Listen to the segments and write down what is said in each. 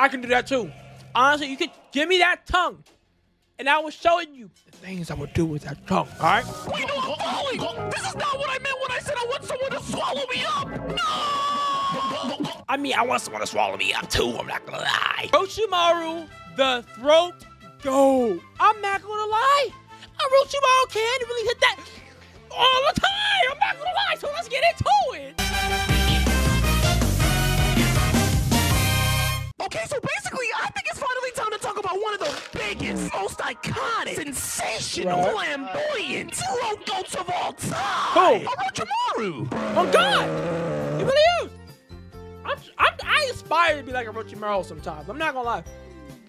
I can do that too. Honestly, you could give me that tongue, and I will show you the things I would do with that tongue. All right? Wait, no, falling. This is not what I meant when I said I want someone to swallow me up. No! I mean, I want someone to swallow me up too. I'm not gonna lie. Orochimaru, the throat go. I'm not gonna lie. Orochimaru can't really hit that all the time. I'm not gonna lie. So let's get into it. Okay, so basically, I think it's finally time to talk about one of the biggest, most iconic, sensational, Right. flamboyant throat goats of all time. Who? Orochimaru. Oh God, he really is. I'm, I'm, I aspire to be like Orochimaru sometimes. I'm not gonna lie.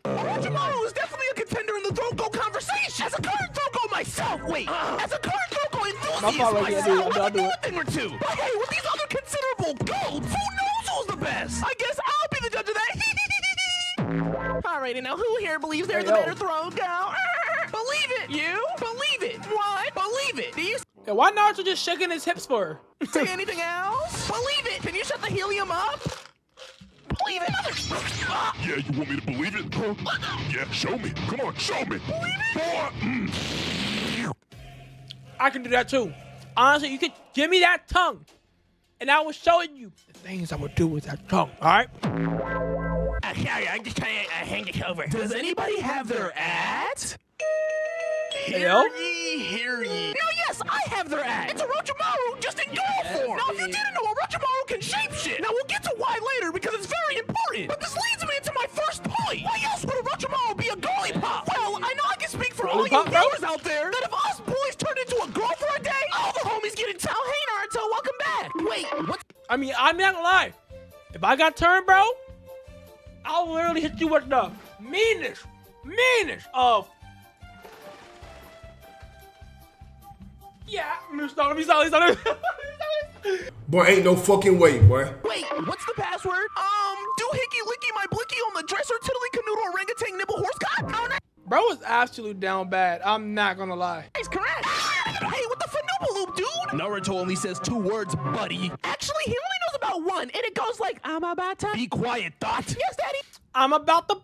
Orochimaru is definitely a contender in the throat goat conversation. As a current throat goat myself, wait, uh-huh. as a current throat goat enthusiast Ricky. I myself, do it. I'll I do a thing or two. But hey, with these other considerable goats, who knows who's the best? I guess I'll be the judge of that. Alrighty, now who here believes they're Hey, the yo. better throat goat? Believe it, you? Believe it. What? Believe it. Do you Yeah, why Naruto just shaking his hips for her? say anything else? Believe it. Can you shut the helium up? Believe it. Ah, Yeah, you want me to believe it? Huh? Yeah, show me. Come on, show me. Boy, mm. I can do that too. Honestly, you could give me that tongue, and I will show you the things I would do with that tongue. All right? Uh, sorry, I'm just trying to uh, hand this over. Does anybody have their at? Hear Yo. ye, hear ye. No, yes, I have their at. It's a Orochimaru just in girl form. Now, if you didn't know, a Orochimaru can shapeshift. Now, we'll get to why later because it's very important. But this leads me into my first point. Why else would a Orochimaru be a girly pop? Well, I know I can speak for all you Girly pop, bro? viewers out there that if us boys turned into a girl for a day, all the homies get in town. Hey, Naruto, welcome back. Wait, what? I mean, I'm not gonna lie. If I got turned, bro, I'll literally hit you with the meanest, meanest of. Yeah, I'm stop. Let me stop. Let me stop. Boy, ain't no fucking way, boy. Wait, what's the password? Um, do hickey licky my blicky on the dresser tiddly canoodle orangutan nibble horse god? Oh, Bro is absolutely down bad. I'm not gonna lie. He's correct. Hey, what the fanoobaloop, dude? Naruto only says two words, buddy. Actually, he only knows about one, and it goes like, I'm about to. Be quiet, thought. Yes, daddy. I'm about to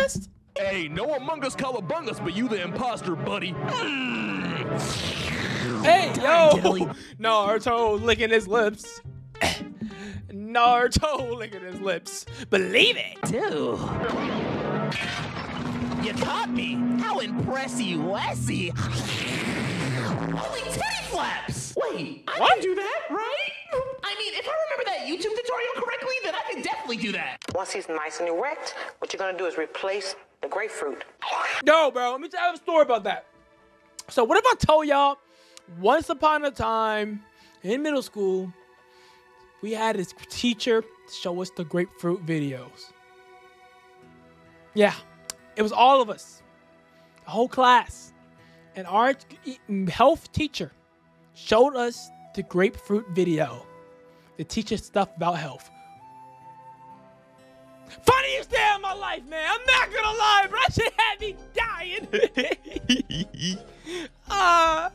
bust. Hey, no Among Us Calabungus, but you the imposter, buddy. Mm. Hey, Diddly. yo! Naruto licking his lips. Naruto licking his lips. Believe it. Dude. You caught me. How impressive, Wessie. Holy titty flaps. Wait, I What? can do that, right? I mean, if I remember that YouTube tutorial correctly, then I can definitely do that. Once he's nice and erect, what you're gonna do is replace the grapefruit. No, bro. Let me tell you a story about that. So, what if I told y'all, once upon a time in middle school, we had this teacher show us the grapefruit videos. Yeah, it was all of us, the whole class, and our health teacher showed us the grapefruit video to teach us stuff about health. Funniest day of my life, man. I'm not gonna lie, bro. That shit had me dying. uh,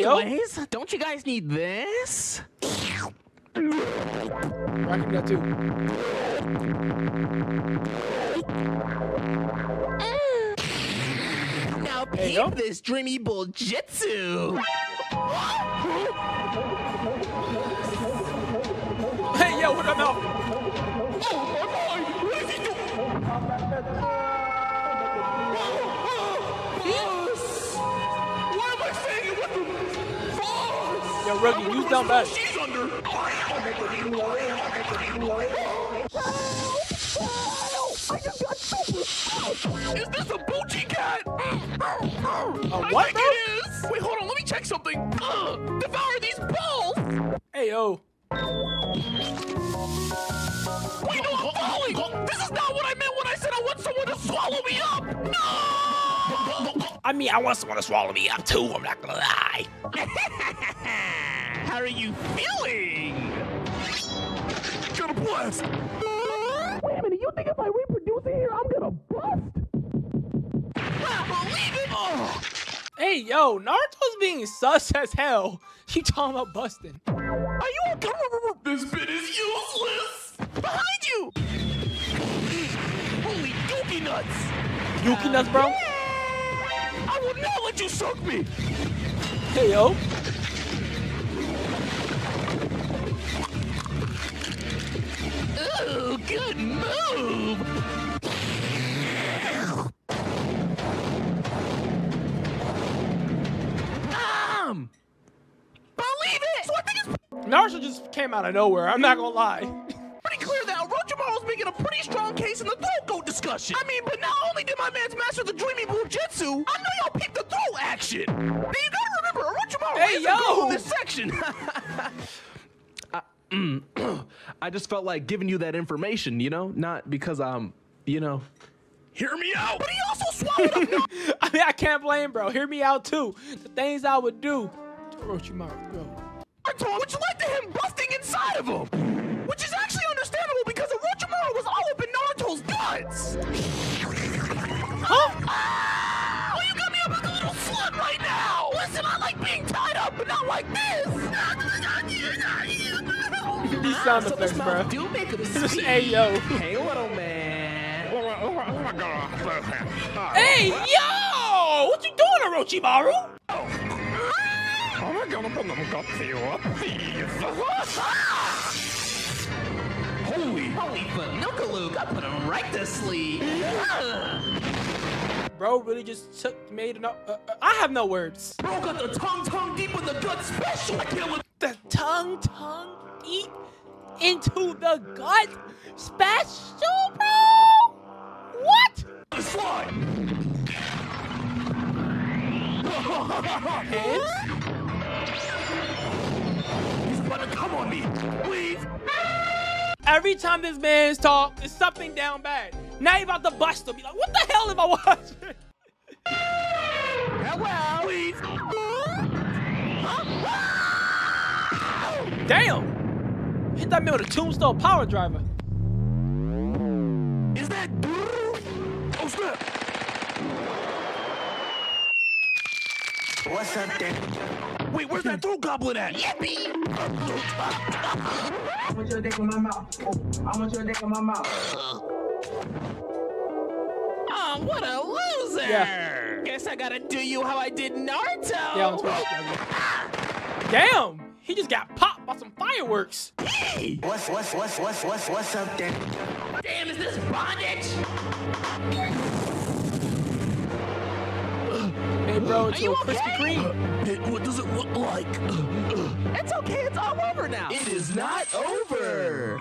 yo. Anyways, don't you guys need this? I can do that too. Now There you peep this dreamy buljitsu. Hey, force? Yo, rookie, you down bad. She's under. Is this a Bucci cat? I what, think it is. Wait, hold on. Let me check something. Ugh, devour these balls. Hey, yo. Wait, no, I'm falling. This is not what I meant when I said I want someone to swallow me up. No. I mean, I want someone to swallow me up too. I'm not gonna lie. How are you feeling? Gonna blast! Wait a minute, you think if I reproduce it here, I'm gonna bust? Unbelievable! Hey, yo, Naruto's being sus as hell. She talking about busting. Are you uncomfortable? This bit is useless! Behind you! Holy dookie nuts! Dookie nuts, bro? Yeah. I will not let you suck me! Hey, yo. Good move. Um, believe it. So I think it's Naruto just came out of nowhere. I'm not gonna lie. pretty clear that Orochimaru's making a pretty strong case in the throat goat discussion. I mean, but not only did my man's master the dreamy Bujutsu, I know y'all peeped the throat action. Now you gotta remember, Orochimaru Hey, is the goat yo. in this section. I, just felt like giving you that information, you know, not because I'm, you know. Hear me out. But he also swallowed up no- I mean, I can't blame, bro. Hear me out too. The things I would do to Orochimaru, bro. Which led to him busting inside of him. Which is actually understandable because Orochimaru was all up in Naruto's guts. Huh? Oh, you got me up like a little slut right now. Listen, I like being tied up, but not like this. These sound effects, bro. mouth do make him Just speak. hey yo. Hey, little man. Oh, my God. Hey yo! What you doing, Orochimaru? Oh, my God. I'm gonna cut you up, Holy, holy Fanuka Luke, I put him right to sleep. Bro really just took made enough. Uh, uh, I have no words. Bro got the tongue tongue deep in the gut special. I can't let The tongue, tongue deep into the gut special, bro. What? this fly. He's to come on me. Please. Every time this man's talk, it's something down bad. Now he about to bust him. Be like, what the hell am I watching? Hello. Please. Damn! Hit that man with a tombstone power driver. Is that Oh snap. What's up, then? Wait, where's that throat goblin at? Yippee! I want your dick in my mouth. I want your dick in my mouth. Oh, what a loser! Yeah. Guess I gotta do you how I did Naruto. Yeah, on Twitch. Yeah, yeah. Damn! He just got popped by some fireworks. Hey! What's what's what's what's what's what's up, then? Damn, is this bondage? Hey, bro, Are it's you a Krispy okay? Kreme. Hey, what does it look like? It's okay, it's all over now. It is not over.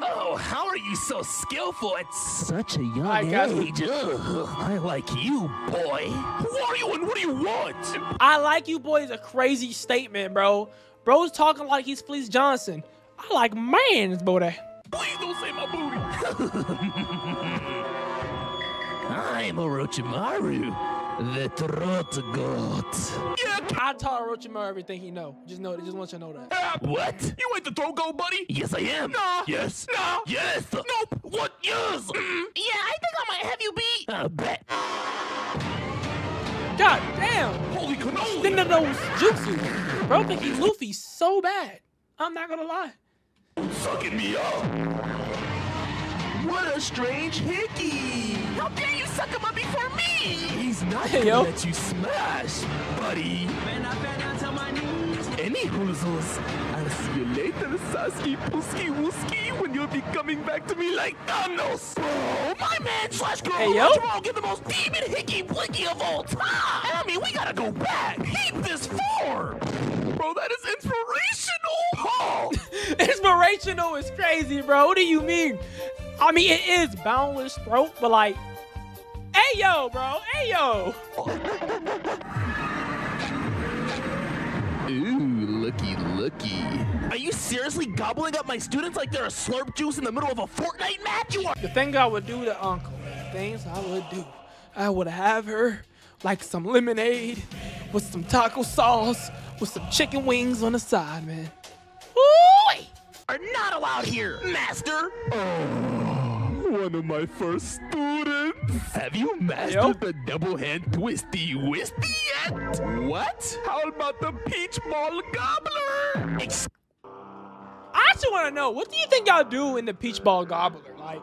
Oh, how are you so skillful at such a young guys. age? I like you, boy. Who are you and what do you want? I like you boys a crazy statement, bro. Bro's talking like he's Fleece Johnson. I like man's booty. Please don't say my booty. I'm Orochimaru, the throat goat. Yeah, I taught Orochimaru everything he know. Just know, just want you to know that. What? You ain't the throw go, buddy? Yes, I am. Nah. Yes. Nah. Yes. Nope. What? Yes. Mm. Yeah, I think I might have you beat. I bet. God damn! Holy cannoli. Then the nose jutsu. Bro think he's Luffy so bad. I'm not gonna lie. Sucking me up. What a strange hickey. How dare you suck him up before me? He's not Hey, gonna yo. let you smash, buddy. Any hoozles. I'll see you later, Sasuke Puski Wooski, when you'll be coming back to me like Thanos. Bro, my man slash girl Hey, yo. Orochimaru get the most demon hickey blicky of all time. I mean, we gotta go back. Keep this form. Bro, that is inspirational. Paul. Inspirational is crazy, bro. What do you mean? I mean, it is boundless throat, but like, hey yo, bro, hey yo. Ooh, looky, looky. Are you seriously gobbling up my students like they're a slurp juice in the middle of a Fortnite match? You are. The thing I would do to Uncle, the things I would do, I would have her like some lemonade with some taco sauce with some chicken wings on the side, man. Ooh! Are not allowed here, master. Oh. One of my first students. Have you mastered Yo. the double hand twisty wisty yet? What? How about the peach ball gobbler? Ex- I actually want to know what do you think y'all do in the Peach Ball Gobbler? Like,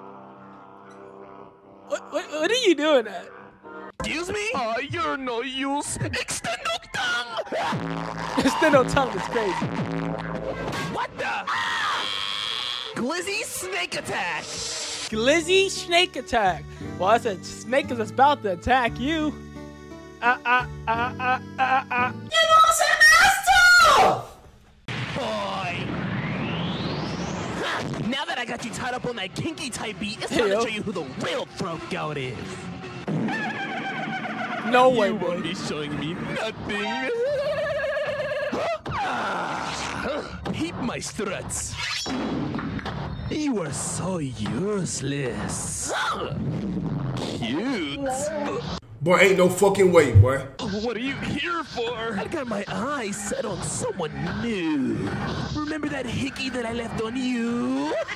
what what, what are you doing at? Excuse me? Uh, you're no use. Extendo tongue! Extendo tongue is crazy. What the? Glizzy snake attack! Glizzy snake attack. Well, I said snake is about to attack you. Uh uh uh uh uh uh. Boy! Ha, Now that I got you tied up on that kinky type beat, it's time Yo. to show you who the real throat goat is. No way, you boy. won't be showing me nothing. Ah, Heap my struts. You are so useless. Cute. Boy, ain't no fucking way, boy. What are you here for? I got my eyes set on someone new. Remember that hickey that I left on you?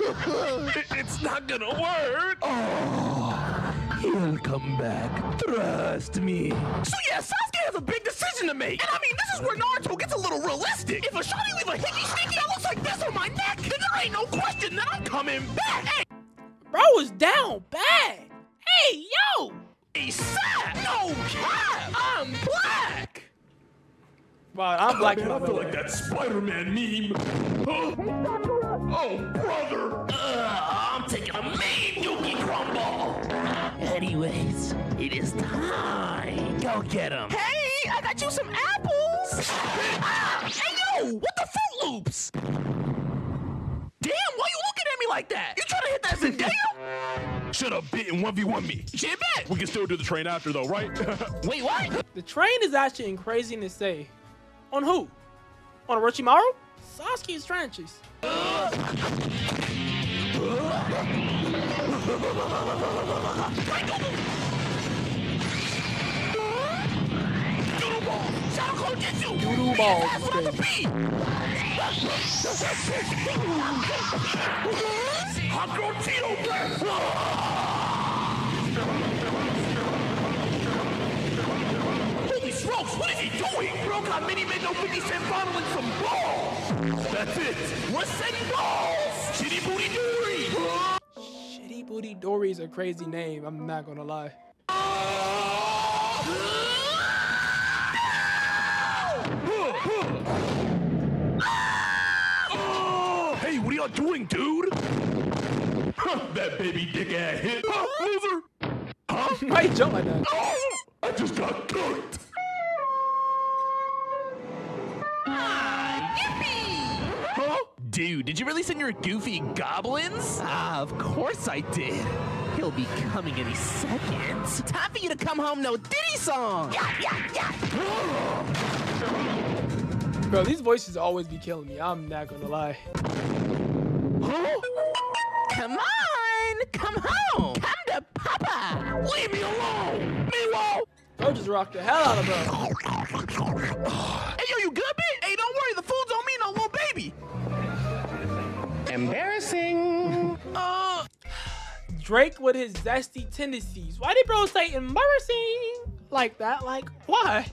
it's not gonna work. Oh, he'll come back. Trust me. So yeah, Sasuke has a big decision to make. And I mean, this is where Naruto gets a little realistic. If a shiny leave a hickey sneaky that looks like this on my neck, then there ain't no question that I'm coming back. Hey, Bro is down bad. Hey, yo. ASAP! No cap! I'm black! Wow, I'm black. Man, I feel like that Spider-Man meme. Oh, brother! It is time. Go get him. Hey, I got you some apples! ah, hey, yo! What the Fruit Loops? Damn, why you looking at me like that? You trying to hit that Zendaya? Shut up, bit and 1v1 me. Shit, bet! We can still do the train after though, right? Wait, what? The train is actually crazy to say. On who? On Orochimaru? Sasuke's trenches. Doodle back! Holy smokes, what is he doing? Bro got mini mid no 50 cent bottle and some balls. That's it. We're setting balls. Shitty booty dory. Shitty Booty Dory is a crazy name. I'm not gonna lie. Hey, what are y'all doing, dude? That baby dick ass hit. Huh, loser! Why you jump like that? Oh, I just got cooked. Huh? Dude, did you really send your goofy goblins? Ah, of course I did. He'll be coming any second. Time for you to come home, no Diddy song. Yeah, yeah, yeah. Bro, these voices always be killing me. I'm not gonna lie. Come on, come home. Come to Papa. Leave me alone. Meanwhile, Bro just rocked the hell out of bro. hey yo, you good, bitch? Hey, don't worry, the food's on me, no little baby. Embarrassing. uh, Drake with his zesty tendencies. Why did bro say embarrassing like that? Like, why?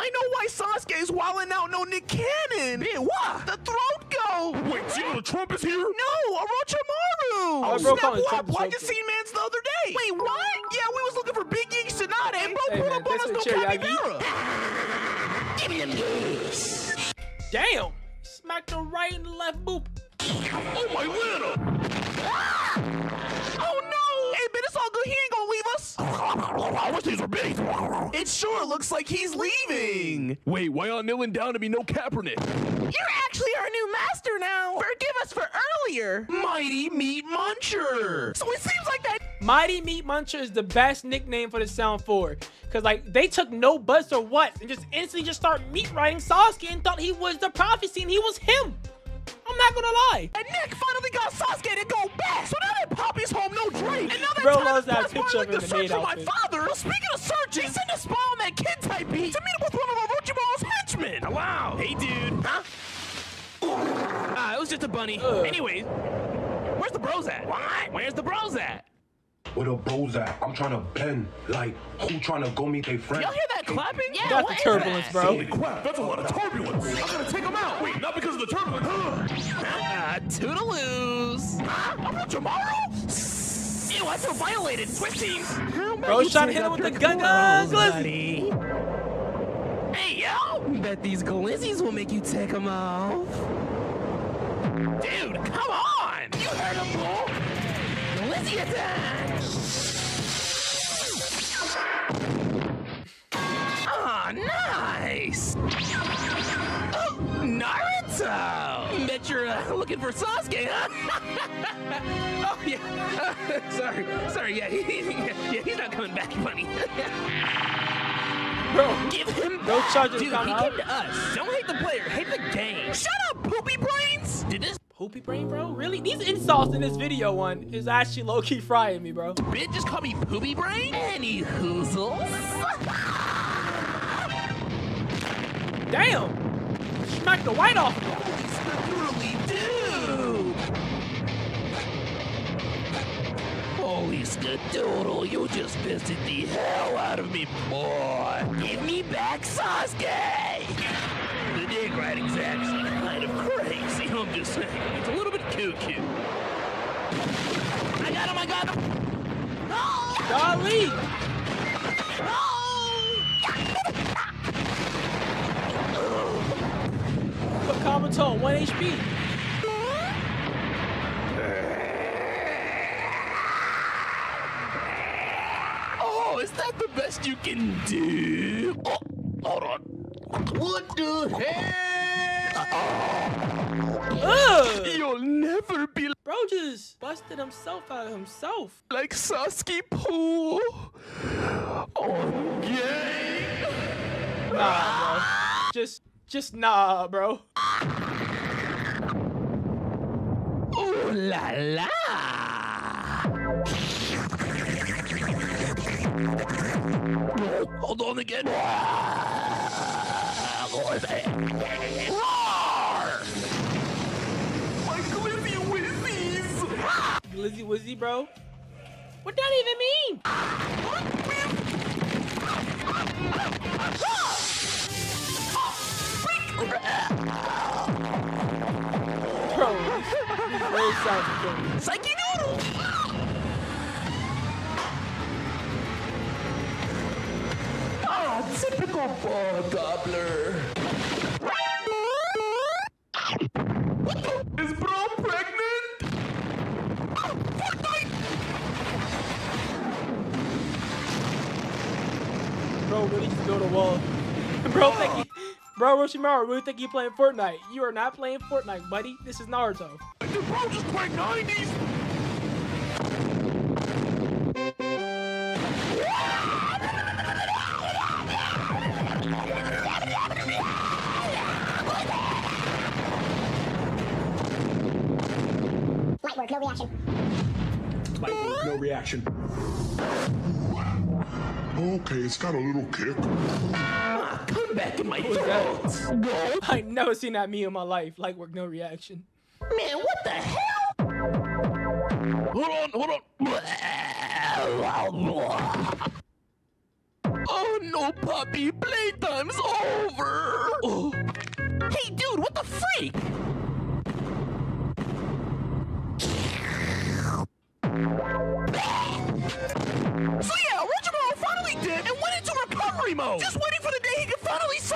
I know why Sasuke's wilding out no Nick Cannon. Man, why? The throat go. Wait, General Trump is here? No, Orochimaru! Why Oh, bro snap calling what? Trump Well, I Trump just seen mans the other day. Wait, what? Yeah, we was looking for Big Ying Sonata, and bro Hey, pulled man, up on thanks us for no the cherry, Ivy. capybara. Give me them keys. Damn. Smack the right and left boop. Oh, my Lana! Ah! Oh no! Hey, man, it's all good. He ain't gonna leave us. I wish these were big. It sure looks like he's leaving. Wait, why y'all kneeling down to be no Kaepernick? You're actually our new master now. Forgive us for earlier. Mighty Meat Muncher. So it seems like that Mighty Meat Muncher is the best nickname for the Sound 4. Cause like they took no buts or what and just instantly just start meat writing Sasuke and thought he was the prophecy and he was him. I'm not gonna lie. And Nick finally got Sasuke to go back. So now that Poppy's home, no Drake. And now that Bro time loves has that passed picture by, of like him the in the search maid for my outfit. father. Well, speaking of searching, he sent a spy on that kid type beat to meet up with one of Orochimaru's henchmen. Wow. Hey, dude. Huh? Ah, it was just a bunny. Anyways, where's the bros at? What? Where's the bros at? Where the bros at? I'm trying to bend. Like, who trying to go meet their friend? Y'all hear that clapping? Yeah, Got the what is turbulence, that? bro. Holy crap, that's a lot of turbulence. I gotta take him out. Wait, not because of the turbulence. Ah, toodaloos. Huh? Orochimaru? Ew, I feel violated. Switch teams. Bro's trying to hit him with the gun gun glizzy. Hey, yo! Bet these glizzies will make you take them off. Dude, come on! You heard him, Bull! Ah, nice! Oh, Naruto! Bet you're uh, looking for Sasuke, huh? oh, yeah. sorry, sorry, yeah, yeah, he's not coming back, buddy. Bro, Give him No charges Dude, he up. came to us. Don't hate the player, hate the game. Shut up, poopy brains. Did this poopy brain, bro? Really? These insults in this video one is actually low key frying me, bro. bitch just call me poopy brain? Any hoozles? Damn! Smack the white off. him. Really do. Holy skadoodle, you just pissed the hell out of me, boy. Give me back Sasuke. The dick riding's actually kind of crazy, I'm just saying. It's a little bit cuckoo. I got him, I got him. No! Golly! Put Kabuto 1 HP. Oh, is that the best you can do? Oh, hold on. What the hell? Ugh! You'll never be Bro just busted himself out of himself. like Sasuke Pool. Oh, gay. Nah, bro. Just, just nah, bro. Ooh la la. Hold on again. Glizzy Wizzy, bro. What that even mean? Bro, these words good. Psyche noodle! Ah, typical ball gobbler. Bro, really just build a wall. bro, think he, bro, Roshimaru, really think you playing Fortnite? You are not playing Fortnite, buddy. This is Naruto. Did bro just play 90s? Light work, no reaction. No reaction. Okay, it's got a little kick. Ah, come back in my that? throat. Go. I ain't never seen that meme in my life. Like work, no reaction. Man, what the hell? Hold on, hold on. Oh no, puppy, playtime's over. Oh. Hey, dude, what the freak?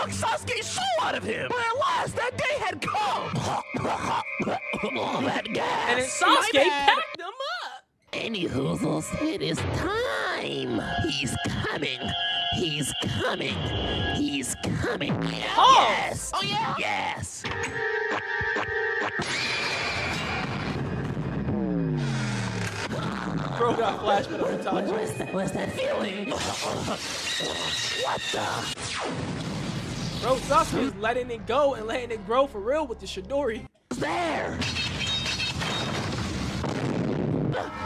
Finally suck Sasuke's soul out of him. But at last, that day had come. that gas. And then Sasuke packed them up. Any hoozles, it is time. He's coming. He's coming. He's coming. Oh. Yes. Oh yeah. Yes. Bro got flashback of Itachi. What's that? What's that feeling? what the? Bro, Sasuke is letting it go and letting it grow for real with the Chidori. There.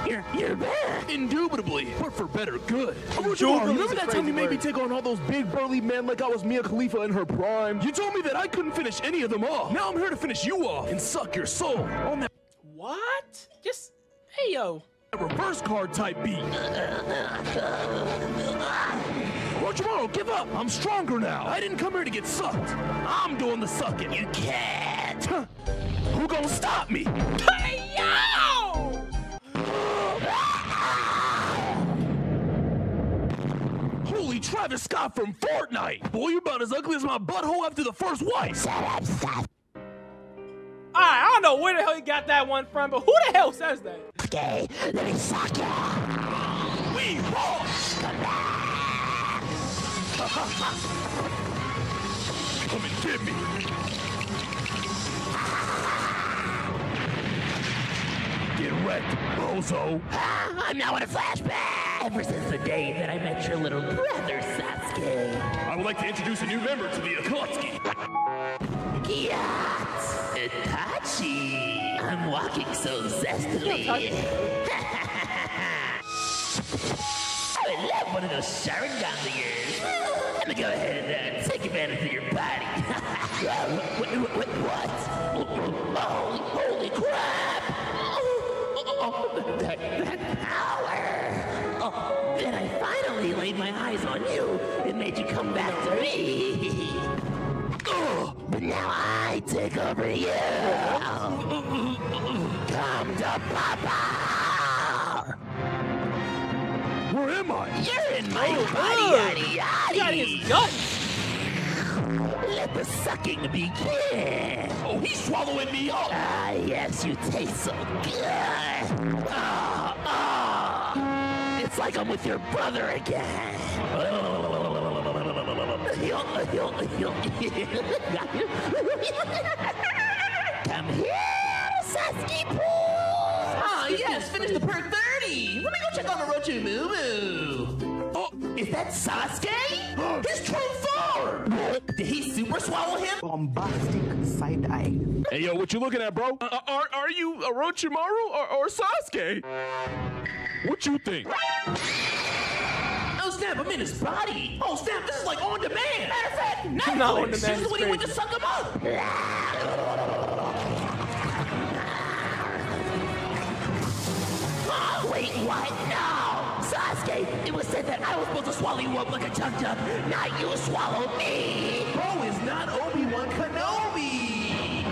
You're you're back. Indubitably, but for better good. Indubitably remember is a that time you made me take on all those big burly men like I was Mia Khalifa in her prime? You told me that I couldn't finish any of them off. Now I'm here to finish you off and suck your soul. On that What? Just, hey yo. A reverse card type beat. Orochimaru, give up. I'm stronger now. I didn't come here to get sucked. I'm doing the sucking. You can't. Huh. Who gonna stop me? Hey, yo! Holy Travis Scott from Fortnite! Boy, you're about as ugly as my butthole after the first wife. Alright, I don't know where the hell he got that one from, but who the hell says that? Okay, let me suck ya. We lost. Come and get me. Get wrecked, bozo. Ah, I'm now in a flashback. Ever since the day that I met your little brother, Sasuke. I would like to introduce a new member to the Akatsuki. Gyat! Itachi! I'm walking so zestily. I love one of those Sharingans of yours. Let me go ahead and uh, take advantage of your body. what, what, what? Oh, holy crap! Oh, that, that power! Oh, then I finally laid my eyes on you and made you come back to me. Ugh, but now I take over you. Come to Papa. Am I? You're in my Oh, body, He yaddy got his yaddy. guts. Let the sucking begin. Oh, he's swallowing me up. Ah, yes, you taste so good. Ah, ah. It's like I'm with your brother again. Come here, Sasuke Pool. Ah, yes, finish the perk 30. Let me go check Orochi Moo Moo. Oh, is that Sasuke? His true form. Did he super swallow him? Bombastic side eye. Hey, yo, what you looking at, bro? Uh, are, are you Orochimaru or, or Sasuke? What you think? Oh snap, I'm in his body. Oh snap, this is like on demand. Matter of fact, Netflix. No, on this demand is is when he went to suck him up. What? No! Sasuke, it was said that I was supposed to swallow you up like a chug jug, not you swallow me! Bro is not Obi-Wan Kenobi.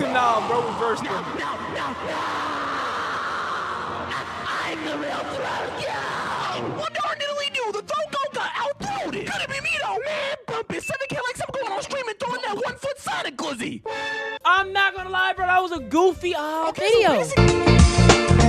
nah, bro, reversed No, him. no, no, no! I- I'm the real throat go! What darn diddly do? The throat goat got out-throated. Could it be me though? Man, bump it. 7K likes I'm going on stream and throwing that one foot Sonic glizzy. I'm not gonna lie, bro. That was a goofy uh, Okay, so video. basically-